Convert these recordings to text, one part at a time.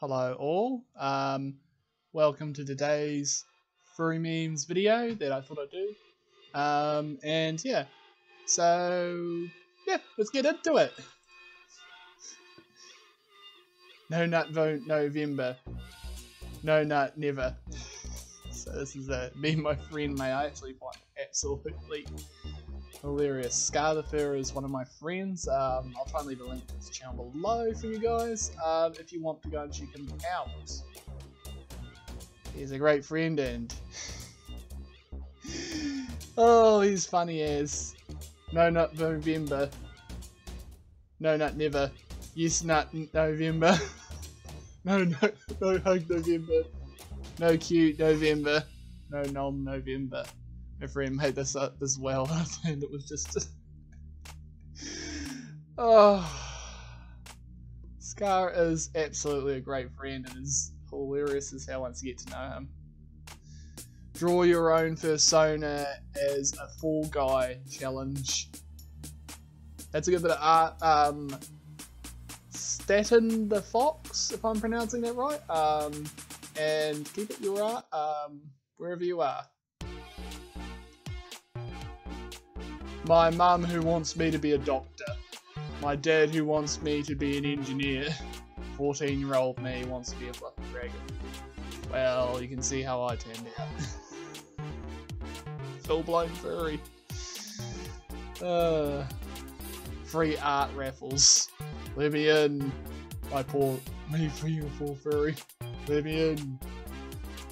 Hello all. Um, welcome to today's furry memes video that I thought I'd do. Um, and yeah, so yeah, let's get into it. No nut vote November. No nut never. So this is a me and my friend may I actually find absolutely hilarious. Scar the Fur is one of my friends. Um, I'll try and leave a link to his channel below for you guys um, if you want to go and check him out. He's a great friend and oh, he's funny as no nut November, no nut never, yes nut November, no no no hug November, no cute November, no nom November my friend made this up as well, and it was just. oh. Scar is absolutely a great friend and is hilarious as hell once you get to know him. Draw your own persona as a Fall Guy challenge. That's a good bit of art. Um, Staten the Fox, if I'm pronouncing that right. Um, and keep it your art um, wherever you are. My mum who wants me to be a doctor. My dad who wants me to be an engineer. 14 year old me wants to be a fucking dragon. Well, you can see how I turned out. Full blown furry. Uh, free art raffles. Let me in. My poor, me free you, poor furry. Let me in.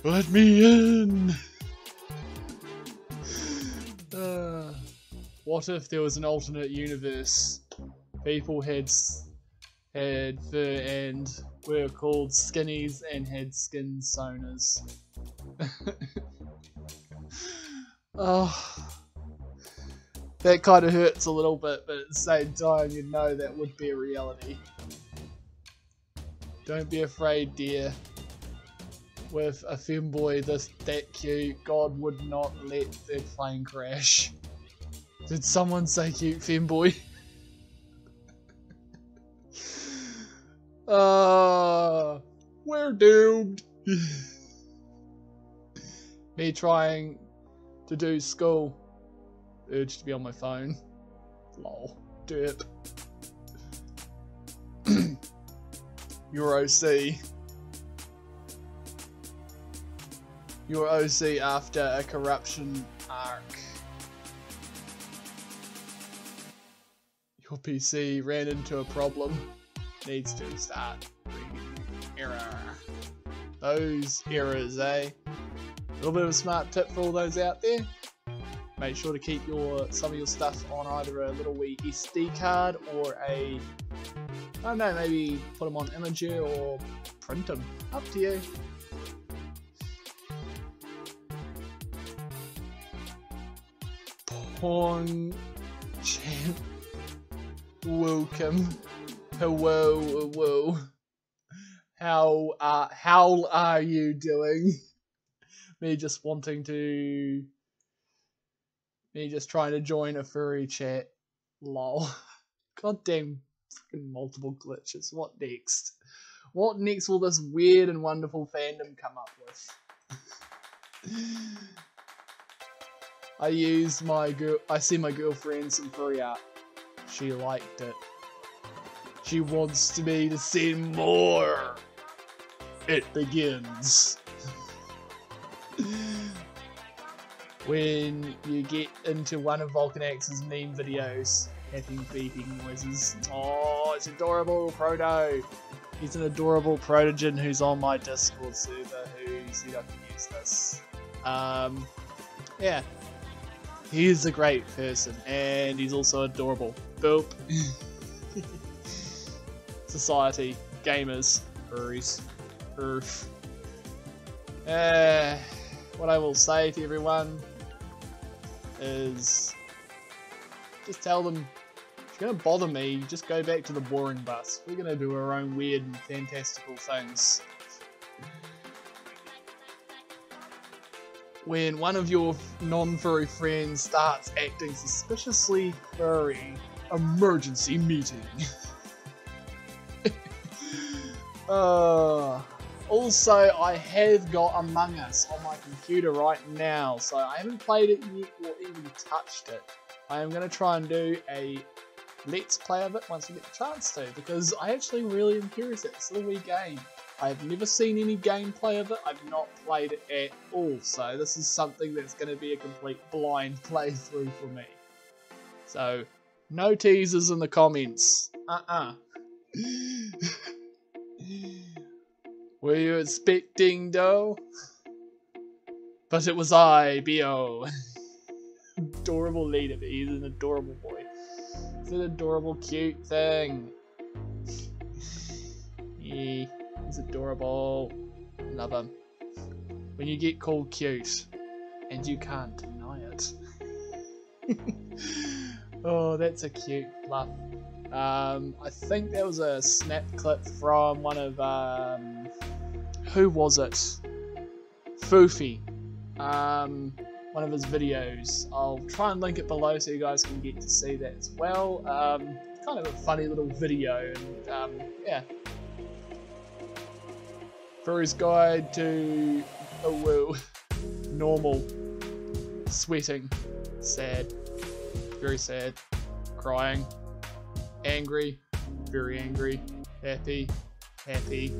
Let me in. What if there was an alternate universe? People had had fur and were called skinnies and had skinsonas. oh, that kind of hurts a little bit, but at the same time, you know that would be a reality. Don't be afraid, dear. With a femboy this that cute, God would not let their plane crash. Did someone say cute femboy? uh, we're doomed. Me trying to do school. Urge to be on my phone. Lol. Derp. Your OC. Your OC after a corruption Your PC ran into a problem. Needs to start error. Those errors, eh? A little bit of a smart tip for all those out there. Make sure to keep your some of your stuff on either a little wee SD card or a I don't know, maybe put them on Imgur or print them. Up to you. Porn champ. Welcome. Hello, hello. How uh how are you doing? me just wanting to me just trying to join a furry chat. Lol. Goddamn freaking multiple glitches. What next? What next will this weird and wonderful fandom come up with? I use my girl I see my girlfriend some furry art. She liked it. She wants me to see more. It begins. when you get into one of Volkinaxe's meme videos, having beeping noises. Oh, it's adorable, Proto. He's an adorable protogen who's on my Discord server who said I can use this. Um, yeah, he is a great person and he's also adorable. Boop. Society, gamers, furries, earth. Uh, what I will say to everyone is just tell them if you're gonna bother me, just go back to the boring bus. We're gonna do our own weird and fantastical things. When one of your non-furry friends starts acting suspiciously furry, emergency meeting. Uh, also, I have got Among Us on my computer right now, so I haven't played it yet or even touched it. I am going to try and do a let's play of it once we get the chance to, because I actually really am curious. It's a wee game. I've never seen any gameplay of it, I've not played it at all, so this is something that's going to be a complete blind playthrough for me. So, no teasers in the comments. Uh-uh. Were you expecting though? But it was I, B.O. adorable leader, but he's an adorable boy. It's an adorable, cute thing. yeah. He's adorable. Love him. When you get called cute, and you can't deny it. oh, that's a cute fluff. Um, I think there was a snap clip from one of um, who was it? Foofi. Um, one of his videos. I'll try and link it below so you guys can get to see that as well. Um, kind of a funny little video, and um, yeah, Furry's Guide to oh, a woo. Normal. Sweating. Sad. Very sad. Crying. Angry. Very angry. Happy. Happy.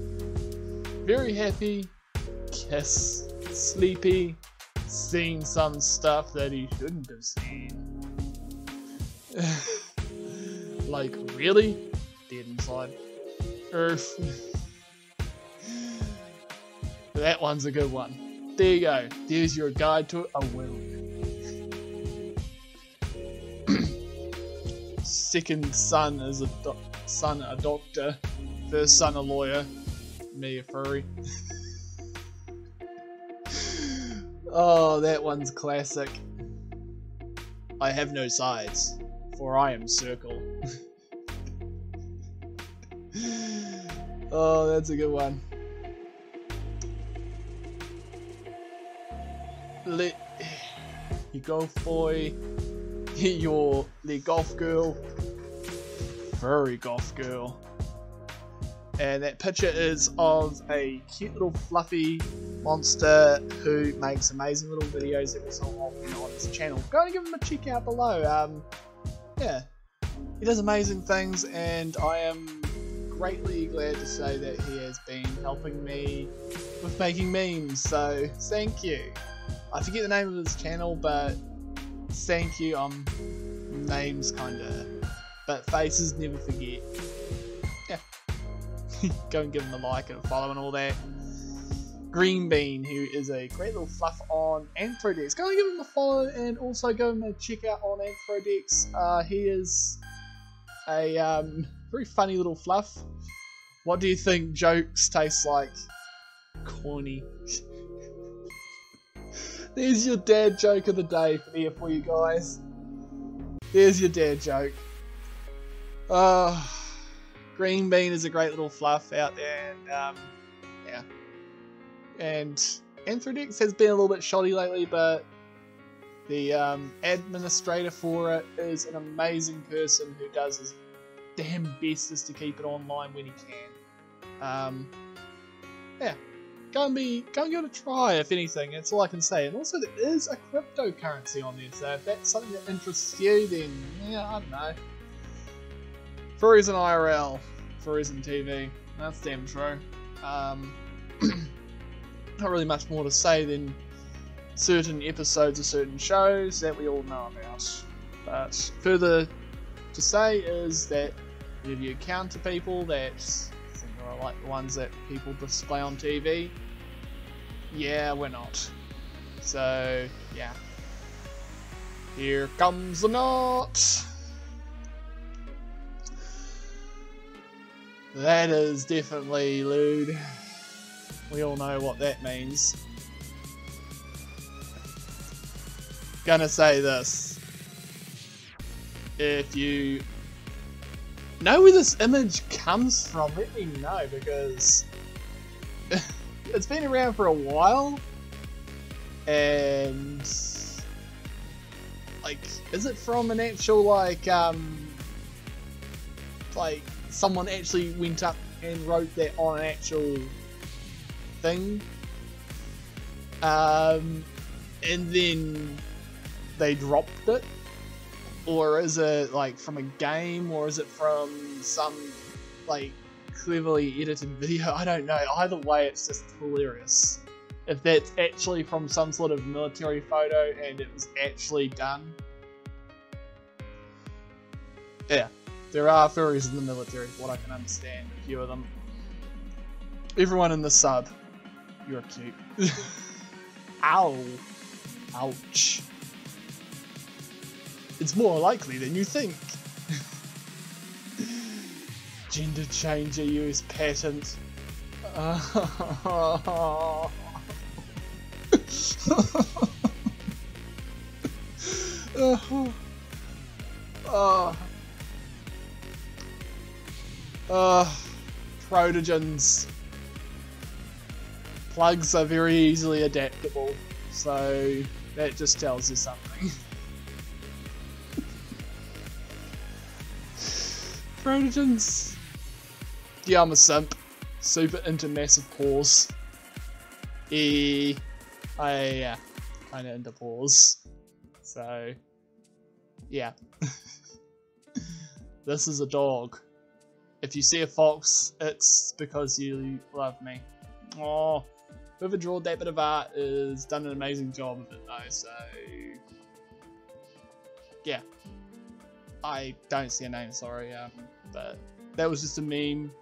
Very happy. Kiss. Sleepy. Seeing some stuff that he shouldn't have seen. like, really? Dead inside. Earth. That one's a good one. There you go. There's your guide to a will. Second son is a son a doctor. First son a lawyer. Me a furry. oh, that one's classic. I have no sides, for I am circle. oh, that's a good one. You golf boy, your the golf girl, furry golf girl. And that picture is of a cute little fluffy monster who makes amazing little videos every so often on his channel. Go and give him a check out below. Um, yeah, he does amazing things, and I am greatly glad to say that he has been helping me with making memes. So thank you. I forget the name of his channel, but thank you. Um, names kinda, but faces never forget. Yeah, go and give him a like and a follow and all that. Green Bean, who is a great little fluff on Anthrodex. Go and give him a follow and also go and check out on Anthrodex. Uh, he is a um, very funny little fluff. What do you think jokes taste like? Corny. There's your dad joke of the day for here for you guys. There's your dad joke. Uh, Green Bean is a great little fluff out there, and um, yeah. And Anthrodex has been a little bit shoddy lately, but the um, administrator for it is an amazing person who does his damn best to keep it online when he can. Um, yeah, go and be go and give it a try if anything that's all i can say. And also there is a cryptocurrency on there so if that's something that interests you then yeah i don't know. Furries and irl furries and tv that's damn true. Um, not really much more to say than certain episodes of certain shows that we all know about. But further to say is that if you counter people that like the ones that people display on TV, yeah, we're not. So, yeah. Here comes the knot! That is definitely lewd. We all know what that means. Gonna say this. If you know where this image comes from, let me know because it's been around for a while, and like, is it from an actual like um like someone actually went up and wrote that on an actual thing. Um, and then they dropped it? Or is it like from a game or is it from some like cleverly edited video? I don't know. Either way, it's just hilarious. If that's actually from some sort of military photo and it was actually done. Yeah, there are furries in the military, what I can understand, a few of them. Everyone in the sub, you're cute. Ow. Ouch. It's more likely than you think. Gender changer US patent. Uh, uh, uh, uh, Protogens. Plugs are very easily adaptable, so that just tells you something. Protogens. Yeah, I'm a simp. Super into massive pores. E. I, yeah, kinda into pores. So, yeah. this is a dog. If you see a fox, it's because you love me. Oh, whoever drew that bit of art has done an amazing job of it though, so... Yeah. I don't see a name, sorry, um, but that was just a meme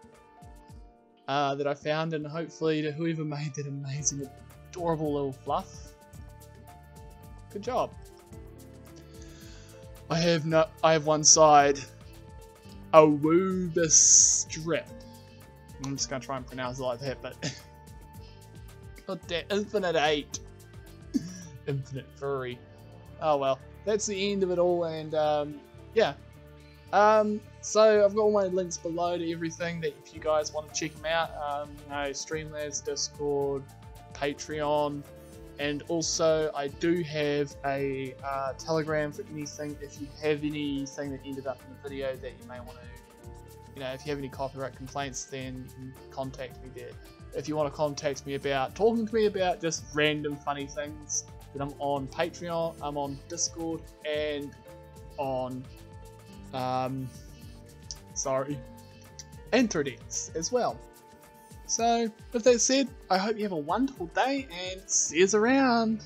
uh, that I found, and hopefully to whoever made that amazing, adorable little fluff, good job. I have no, I have one side, a Wooba strip. I'm just gonna try and pronounce it like that, but God damn, Infinite 8. Infinite Furry. Oh well, that's the end of it all, and um, yeah. Um, so I've got all my links below to everything that if you guys want to check them out, um, you know, Streamlabs, Discord, Patreon, and also I do have a uh, Telegram for anything. If you have anything that ended up in the video that you may want to, you know, if you have any copyright complaints, then contact me there. If you want to contact me about talking to me about just random funny things, then I'm on Patreon, I'm on Discord, and on um, sorry, Anthrodex as well. So, with that said, I hope you have a wonderful day and see you around.